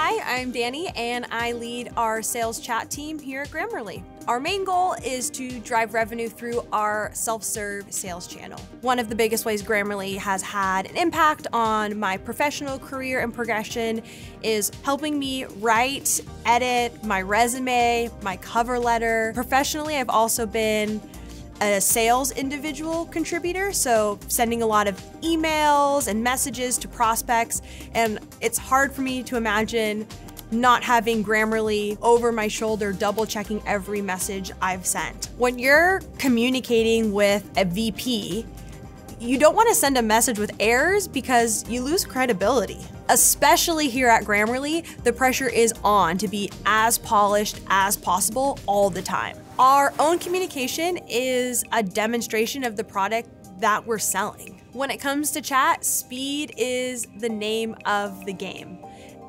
Hi, I'm Dani, and I lead our sales chat team here at Grammarly. Our main goal is to drive revenue through our self serve sales channel. One of the biggest ways Grammarly has had an impact on my professional career and progression is helping me write, edit my resume, my cover letter. Professionally, I've also been a sales individual contributor, so sending a lot of emails and messages to prospects. And it's hard for me to imagine not having Grammarly over my shoulder, double checking every message I've sent. When you're communicating with a VP, you don't want to send a message with errors because you lose credibility. Especially here at Grammarly, the pressure is on to be as polished as possible all the time. Our own communication is a demonstration of the product that we're selling. When it comes to chat, speed is the name of the game.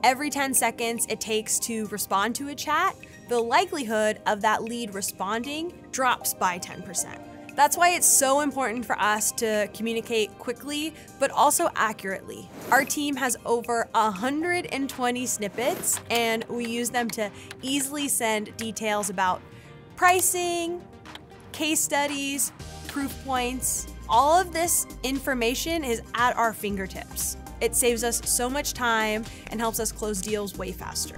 Every 10 seconds it takes to respond to a chat, the likelihood of that lead responding drops by 10%. That's why it's so important for us to communicate quickly, but also accurately. Our team has over 120 snippets, and we use them to easily send details about pricing, case studies, proof points. All of this information is at our fingertips. It saves us so much time and helps us close deals way faster.